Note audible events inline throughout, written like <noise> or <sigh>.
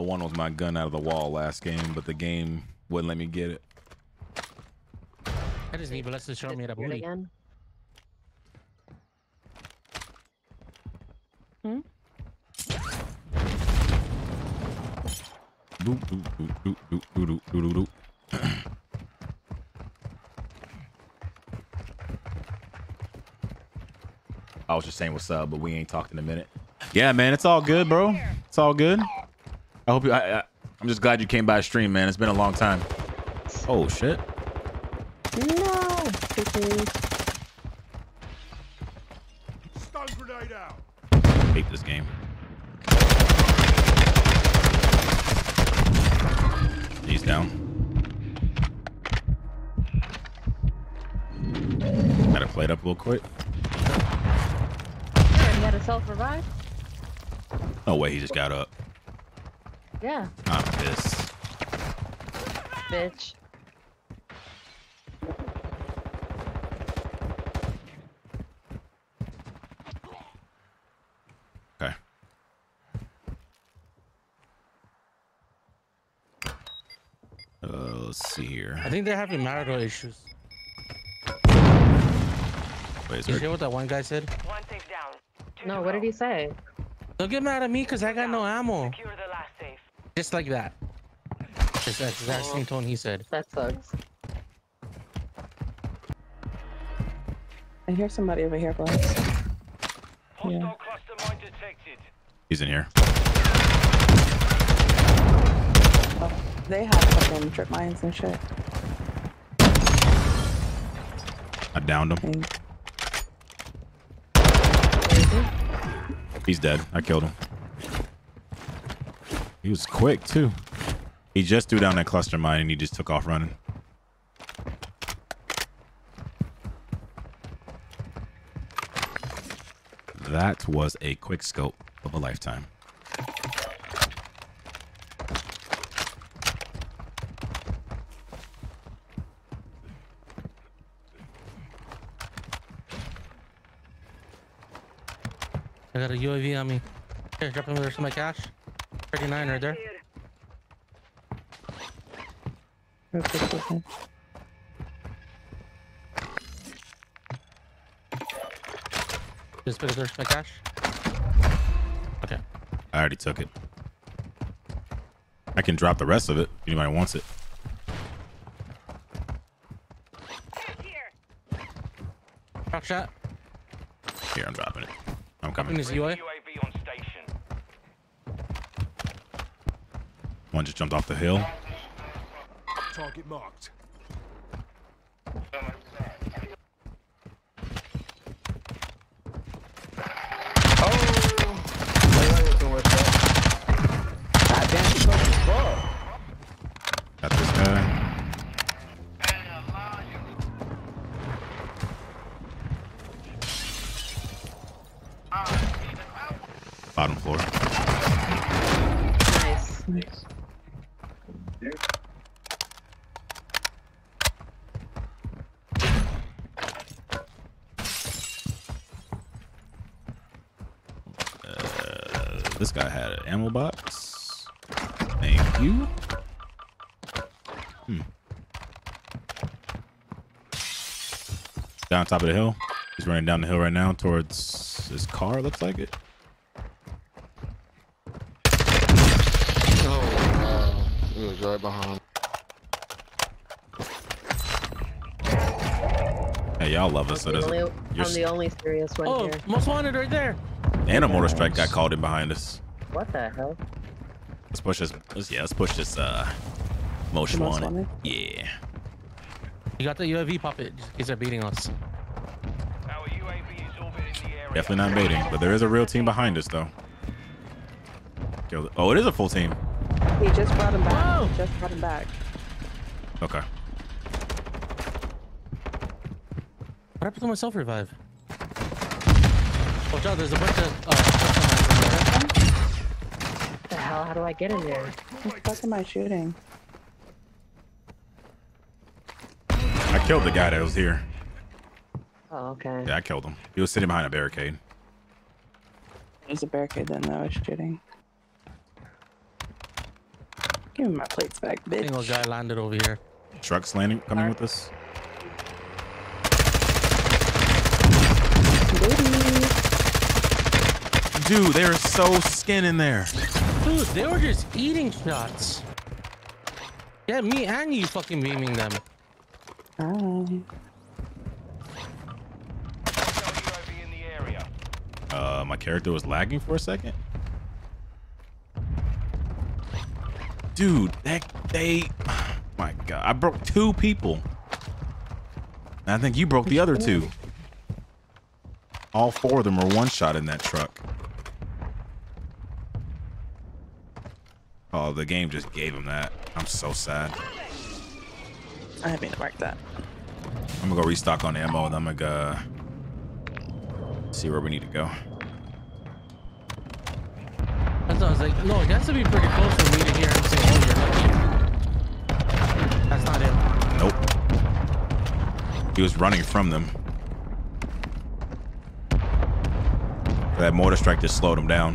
All I won was my gun out of the wall last game, but the game wouldn't let me get it. I just need Bless to show me the Weird booty. again. Hmm? Doop, doop, doop, doop, doop, doop, doop, doop, doop. I was just saying what's up, but we ain't talked in a minute. Yeah, man, it's all good, bro. It's all good. I hope you. I, I, I'm just glad you came by stream, man. It's been a long time. Oh shit. No. Freaking Stun grenade out. Hate this game. He's down. Gotta play it up real quick. Sure, he had a self revive. No way, he just got up. Yeah, I'm pissed. bitch. Okay. Uh, let's see here. I think they're having marital issues. Wait, is You there- hear what that one guy said? One safe down. Two No, what did he say? Don't get mad at me because I got no ammo. Secure the last safe. Just like that. Just that exact oh. same tone he said. That sucks. I hear somebody over here, boys. Hostile cluster mine detected. He's in here. Oh, they have fucking trip mines and shit. I downed him. He's dead. I killed him. He was quick too. He just threw down that cluster mine and he just took off running. That was a quick scope of a lifetime. I got a UAV on me. Here, drop him there's my cash. 39 right there. real quick, real quick. Just up there's my cash. Okay. I already took it. I can drop the rest of it if anybody wants it. Drop shot. Here, I'm dropping it. I'm In coming. his UA. One just jumped off the hill. Target marked. Uh, this guy had an ammo box. Thank you. Hmm. Down top of the hill. He's running down the hill right now towards his car. Looks like it. Oh, wow. He was right behind. Hey, y'all love us. So I'm, the only, You're I'm the only serious one Oh, here. most wanted right there. and a mortar strike got called in behind us. What the hell? Let's push this. Let's, yeah, let's push this. Uh, most The most wanted. wanted? Yeah. You got the UAV puppet just in case beating us. Our UAV is orbiting the area. Definitely not baiting, but there is a real team behind us though. Oh, it is a full team. He just brought him back. Whoa. He just brought him back. Okay. What happened to my self revive? Watch out, there's a bunch of uh. What the hell? How do I get in there? What the fuck am I shooting? I killed the guy that was here. Oh, okay. Yeah, I killed him. He was sitting behind a barricade. There's a barricade then that I was shooting. Give me my plates back, bitch. Single guy landed over here. Trucks landing coming with us. Booty. Dude, they're so skin in there. Dude, they were just eating shots. Yeah, me and you fucking beaming them. Hi. UAV in the area. Uh, my character was lagging for a second. Dude, that they, <sighs> my God, I broke two people. And I think you broke the other two. All four of them were one shot in that truck. Oh, the game just gave him that. I'm so sad. I haven't mean to mark that. I'm gonna go restock on ammo and I'm gonna go see where we need to go. That's what I was like, no, it has to be pretty close for me to hear him say, He was running from them. That mortar strike just slowed him down.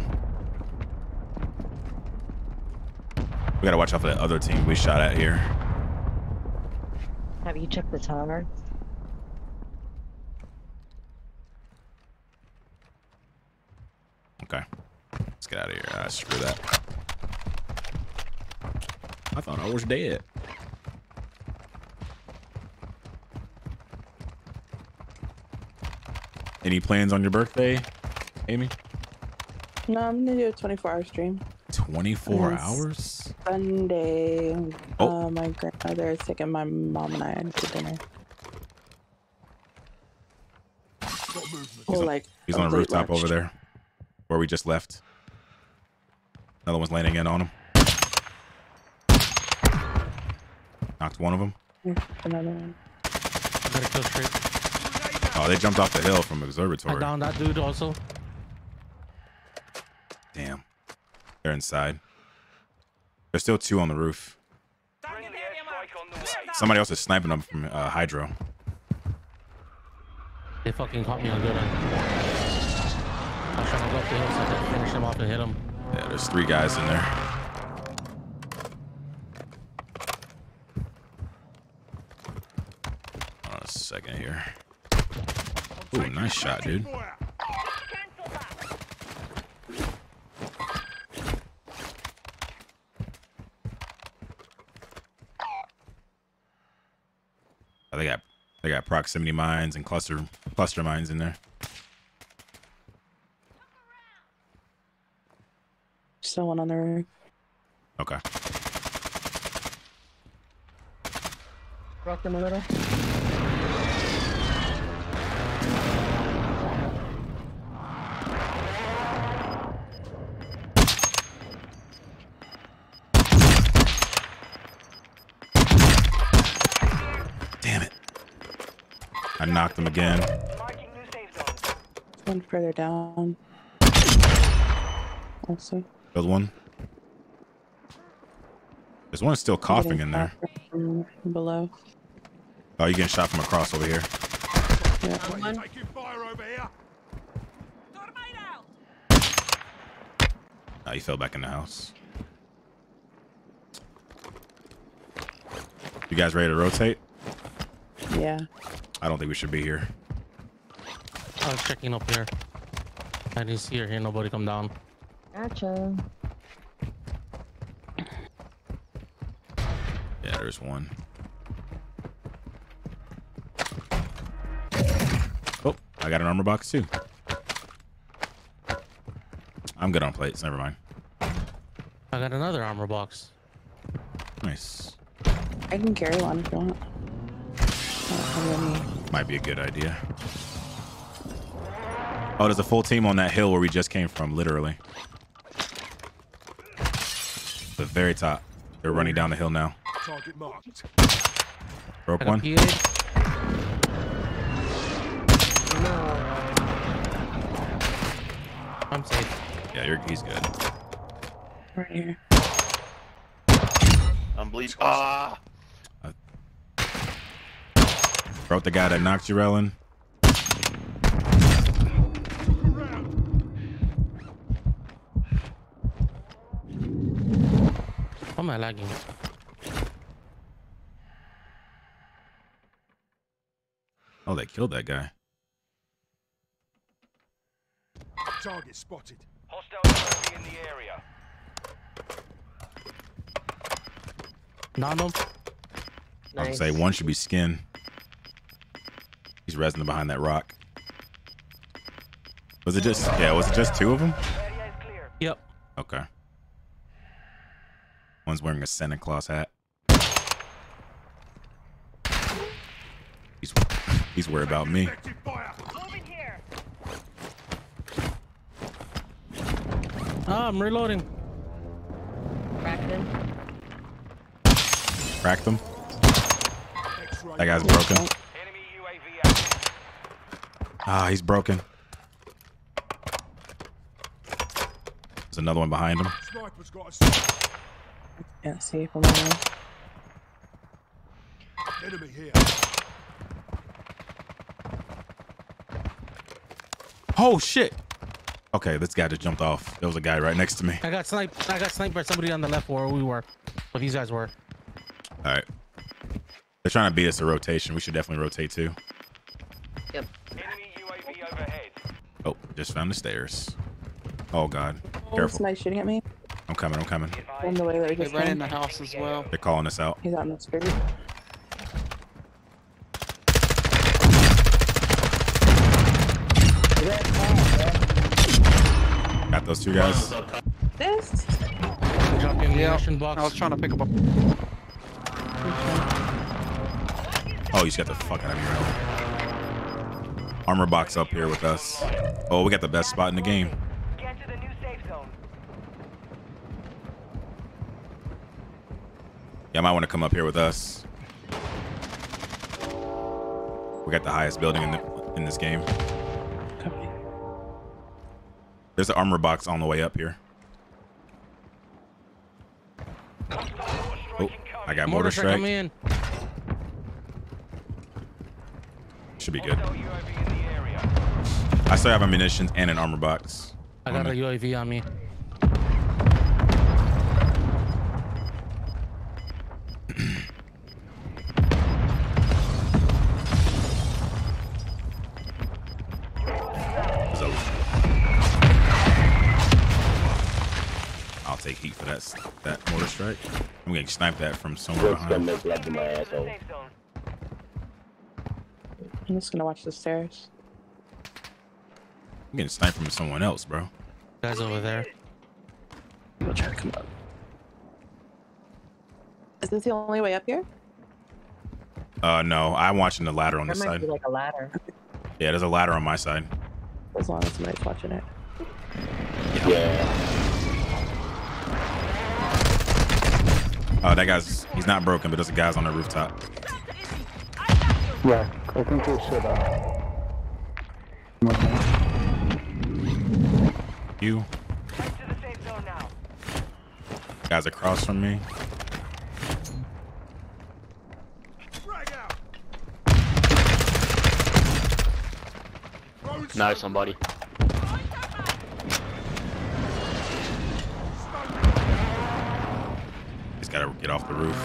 We gotta watch out for that other team we shot at here. Have you checked the tower? Okay. Let's get out of here. Ah, screw that. I thought I was dead. Any plans on your birthday, Amy? No, I'm gonna do a 24 hour stream. 24 Yes. hours? Sunday. Oh. Uh, my grandmother is taking my mom and I to dinner. Well, like He's a on a rooftop lunch. over there where we just left. Another one's landing in on him. Knocked one of them. Another one. Better kill straight. Oh, they jumped off the hill from observatory. I downed that dude also. Damn. They're inside. There's still two on the roof. Friendly airstrike on the way. Somebody else is sniping them from uh, Hydro. They fucking caught me on good end. I was trying to go up the hill so I could finish them off and hit them. Yeah, there's three guys in there. Hold on a second here. Ooh, nice shot, dude. Oh, they got they got proximity mines and cluster cluster mines in there. Still one on the roof. Okay. Rock them a middle. Damn it. I knocked him again. Marking new. One further down. Also. There's one. There's one still coughing in there. Below. Oh, you're getting shot from across over here. Yeah. Taking fire. Oh, he fell back in the house. You guys ready to rotate? Yeah. I don't think we should be here. I was checking up here. I didn't see or hear nobody come down. Gotcha. Yeah, there's one. Oh, I got an armor box too. I'm good on plates. Never mind. I got another armor box. Nice. I can carry one if you want. I don't have any. Might be a good idea. Oh, there's a full team on that hill where we just came from, literally. The very top. They're running down the hill now. Target marked. Broke one. No. I'm safe. Yeah, you're, he's good. Right here. I'm bleeding. Ah! Broke the guy that knocked you, Ellen. Why am I lagging? Oh, they killed that guy. Target spotted. Hostile UAV in the area. Down him. I would say one should be skin. He's resting behind that rock. Was it just yeah? Was it just two of them? Area is clear. Yep. Okay. One's wearing a Santa Claus hat. He's he's worried about me. Effective fire. Moving here. Ah, I'm reloading. Cracked him. Cracked him. That guy's broken. Enemy Ah, he's broken. There's another one behind him. Sniper's got a sight. Can't see from there. Enemy here. Oh shit. Okay, this guy just jumped off. There was a guy right next to me. I got sniped. I got sniped by somebody on the left where we were. Where these guys were. All right. They're trying to beat us to rotation. We should definitely rotate too. Just found the stairs. Oh god. Oh, Careful. somebody's shooting at me. I'm coming. I'm coming. On the way that we just Right in the house as well. They're calling us out. He's out in the street. Got those two guys. This? Drop in the Yeah. I was trying to pick up a. Oh, you just got the fuck out of here. Ellen. Armor box up here with us. Oh, we got the best spot in the game. Get to the new safe zone. Y'all might want to come up here with us. We got the highest building in the in this game. There's an armor box on the way up here. Oh, I got mortar strike strike. coming in. Should be good. I still have ammunition and an armor box. I got a UAV on me. I'll take heat for that that mortar strike. I'm gonna snipe that from somewhere behind. Get to the safe zone. I'm just gonna watch the stairs. I'm getting sniped from someone else, bro. Guys over there. We'll try to come up. Is this the only way up here? Uh, no, I'm watching the ladder on There this might side. be like a ladder. Yeah, there's a ladder on my side. As long as somebody's watching it. Yeah. Oh, that guy's he's not broken, but there's a guy's on the rooftop. Yeah, I think we should, uh... You Head to the safe zone now. guys across from me. Frag No, somebody. He's gotta get off the roof.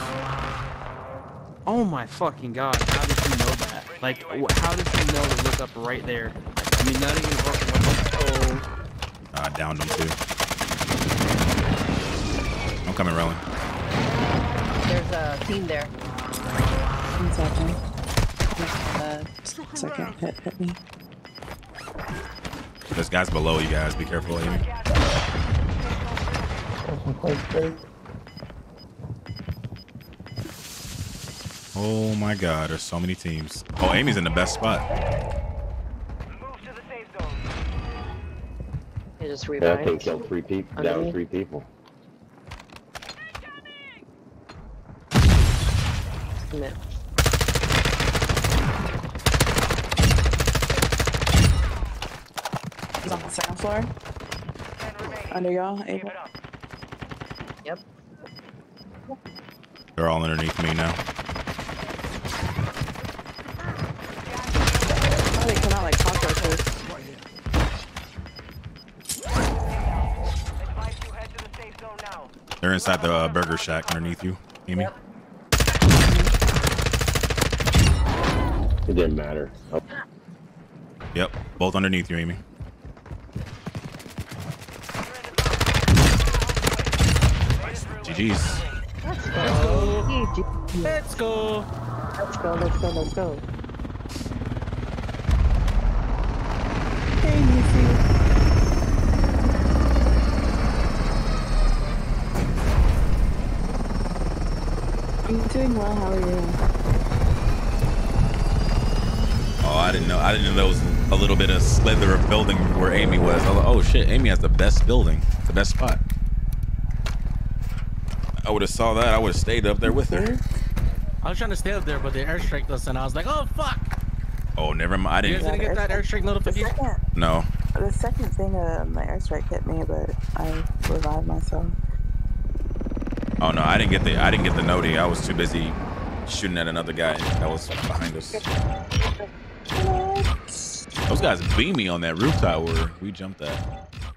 Oh my fucking god! How did he know that? Like, how did he know to look up right there? I mean, not even broken. Oh, Uh, downed him too. I'm coming, rolling. There's a team there. One second. The second hit hit me. There's guys below you guys. Be careful, Amy. Oh my God, there's so many teams. Oh, Amy's in the best spot. It just revived. I thing killed three people. Down three people. Commit. He's on the second floor. Under y'all, April. Yep. They're all underneath me now. They're inside the uh, burger shack underneath you, Amy. Yep. It didn't matter. Oh, Yep, both underneath you, Amy. GG's. Let's go. Let's go. Let's go, let's go, let's go. Hey, Nisi. I'm doing well. How are you? Oh, I didn't know. I didn't know there was a little bit of slither of building where Amy was. I was like, oh shit, Amy has the best building, the best spot. I would have saw that. I would have stayed up there with her. I was trying to stay up there, but they airstrike us, and I was like, oh fuck. Oh, never mind. I You guys didn't. didn't get that airstrike notification? second, No. the second thing, uh, my airstrike hit me, but I revived myself. Oh no, I didn't get the. I didn't get the noti. I was too busy shooting at another guy that was behind us. Those guys beat me on that rooftop where we jumped at.